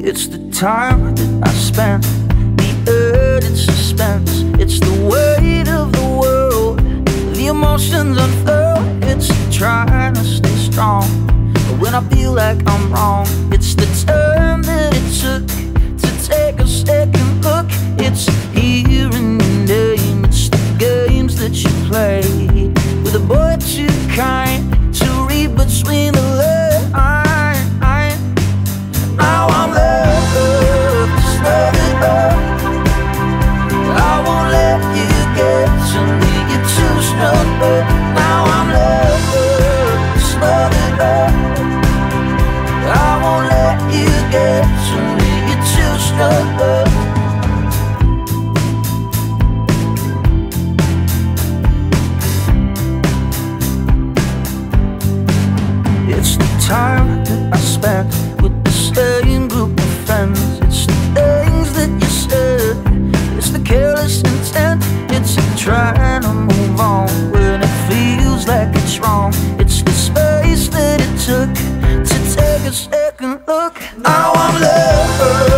It's the time that I spent, the added suspense. It's the weight of the world, the emotions unfurled. It's trying to stay strong when I feel like I'm wrong. It's the time that it It's the time that I spent with the same group of friends. It's the things that you said. It's the careless intent. It's a trying to move on when it feels like it's wrong. It's the space that it took to take a second look. I'm love.